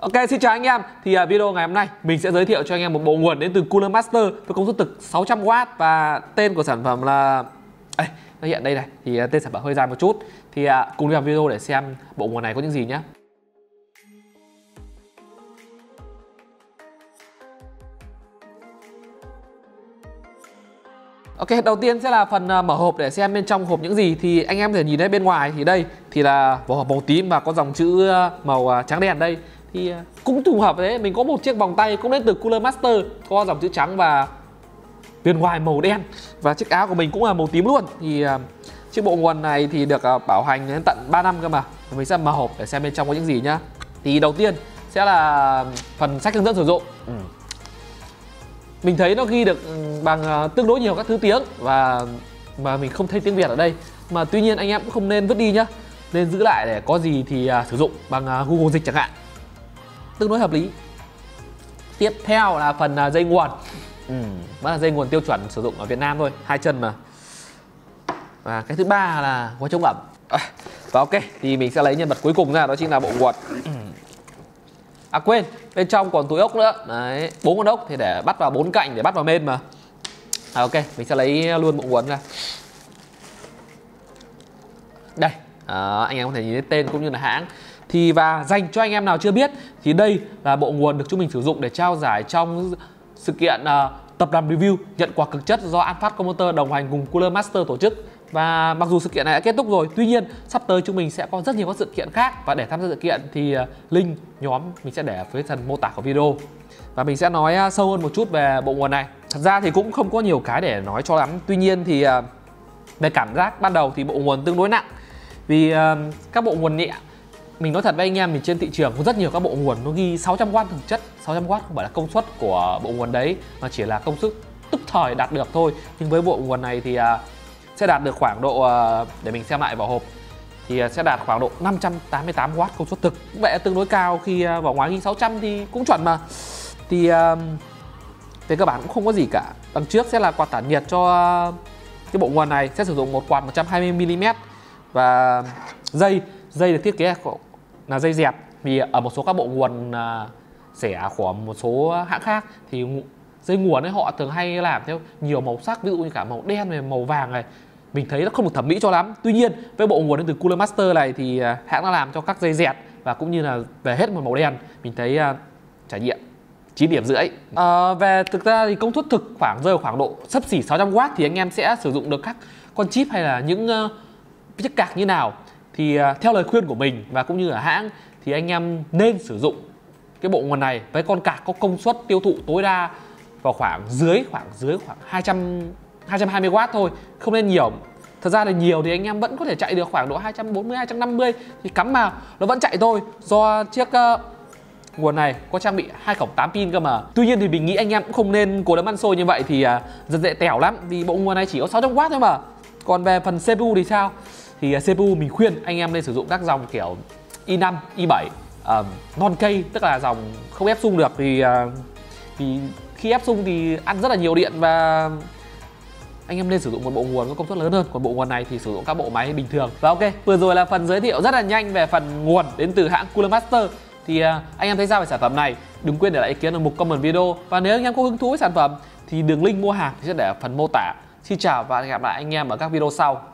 Ok xin chào anh em. Thì uh, video ngày hôm nay mình sẽ giới thiệu cho anh em một bộ nguồn đến từ Cooler Master với công suất thực 600W và tên của sản phẩm là Ê, nó hiện đây này. Thì uh, tên sản phẩm hơi dài một chút. Thì uh, cùng đi vào video để xem bộ nguồn này có những gì nhé Ok, đầu tiên sẽ là phần mở hộp để xem bên trong hộp những gì. Thì anh em có thể nhìn thấy bên ngoài thì đây thì là vỏ hộp màu tím và có dòng chữ màu trắng đen đây thì cũng trùng hợp đấy mình có một chiếc vòng tay cũng đến từ Cooler Master có dòng chữ trắng và bên ngoài màu đen. Và chiếc áo của mình cũng là màu tím luôn. Thì chiếc bộ nguồn này thì được bảo hành đến tận 3 năm cơ mà. Mình sẽ mở hộp để xem bên trong có những gì nhá. Thì đầu tiên sẽ là phần sách hướng dẫn sử dụng. Ừ. Mình thấy nó ghi được ừ, bằng tương đối nhiều các thứ tiếng và mà mình không thấy tiếng Việt ở đây. Mà tuy nhiên anh em cũng không nên vứt đi nhá. Nên giữ lại để có gì thì sử dụng bằng Google dịch chẳng hạn tương đối hợp lý tiếp theo là phần uh, dây nguồn ừ, vẫn là dây nguồn tiêu chuẩn sử dụng ở Việt Nam thôi hai chân mà và cái thứ ba là gói chống ẩm à, và ok thì mình sẽ lấy nhân vật cuối cùng ra đó chính là bộ nguồn À quên, bên trong còn túi ốc nữa. Đấy, bốn con ốc thì để bắt vào bốn cạnh để bắt vào bên mà. À, ok, mình sẽ lấy luôn bộ nguồn ra. Đây, à, anh em có thể nhìn thấy tên cũng như là hãng. Thì và dành cho anh em nào chưa biết thì đây là bộ nguồn được chúng mình sử dụng để trao giải trong sự kiện uh, tập làm review nhận quà cực chất do Alphard Computer đồng hành cùng Cooler Master tổ chức. Và mặc dù sự kiện này đã kết thúc rồi, tuy nhiên sắp tới chúng mình sẽ có rất nhiều các sự kiện khác và để tham gia sự kiện thì uh, link nhóm mình sẽ để ở phía phần mô tả của video. Và mình sẽ nói uh, sâu hơn một chút về bộ nguồn này. Thật ra thì cũng không có nhiều cái để nói cho lắm. Tuy nhiên thì uh, về cảm giác ban đầu thì bộ nguồn tương đối nặng. Vì các bộ nguồn nhẹ mình nói thật với anh em thì trên thị trường có rất nhiều các bộ nguồn nó ghi 600W thực chất. 600W không phải là công suất của bộ nguồn đấy mà chỉ là công suất tức thời đạt được thôi. Nhưng với bộ nguồn này thì à, sẽ đạt được khoảng độ à, để mình xem lại vỏ hộp thì à, sẽ đạt khoảng độ 588W công suất thực. Vậy tương đối cao khi ờ, vỏ ngoài ghi 600 thì cũng chuẩn mà. Thì về cơ bản cũng không có gì cả. Đằng trước sẽ là quạt tản nhiệt cho cái bộ nguồn này sẽ sử dụng một quạt 120mm và dây. Dây được thiết kế là dây dẹp. Vì ở một số các bộ nguồn à, rẻ của một số hãng khác thì dây nguồn ấy họ thường hay làm theo nhiều màu sắc ví dụ như cả màu đen này màu vàng này. Mình thấy nó không được thẩm mỹ cho lắm. Tuy nhiên với bộ nguồn đến từ Cooler Master này thì à, hãng đã làm cho các dây dẹt và cũng như là về hết một màu đen. Mình thấy uh, trải nghiệm 9 điểm rưỡi. À, về thực ra thì công suất thực khoảng rơi khoảng độ sấp xỉ 600W thì anh em sẽ sử dụng được các con chip hay là những uh, chiếc cạc như nào thì à, theo lời khuyên của mình và cũng như ở hãng thì anh em nên sử dụng cái bộ nguồn này với con cạc có công suất tiêu thụ tối đa vào khoảng dưới khoảng dưới khoảng 200 220W thôi không nên nhiều. Thật ra là nhiều thì anh em vẫn có thể chạy được khoảng độ 240 250 thì cắm vào nó vẫn chạy thôi. Do chiếc uh, nguồn này có trang bị hai cổng 8 pin cơ mà. Tuy nhiên thì mình nghĩ anh em cũng không nên cố đấm ăn xôi như vậy thì uh, rất dễ tẻo lắm. Vì bộ nguồn này chỉ có 600W thôi mà. Còn về phần CPU thì sao? Thì à, CPU mình khuyên anh em nên sử dụng các dòng kiểu i5 i7 um, non cây tức là dòng không ép sung được thì à, uh, vì khi ép sung thì ăn rất là nhiều điện và anh em nên sử dụng một bộ nguồn có công suất lớn hơn. Còn bộ nguồn này thì sử dụng các bộ máy bình thường. Và ok vừa rồi là phần giới thiệu rất là nhanh về phần nguồn đến từ hãng Cooler Master. Thì uh, anh em thấy sao về sản phẩm này? Đừng quên để lại ý kiến ở mục comment video. Và nếu anh em có hứng thú với sản phẩm thì đường link mua hàng thì sẽ để ở phần mô tả. Xin chào và hẹn gặp lại anh em ở các video sau.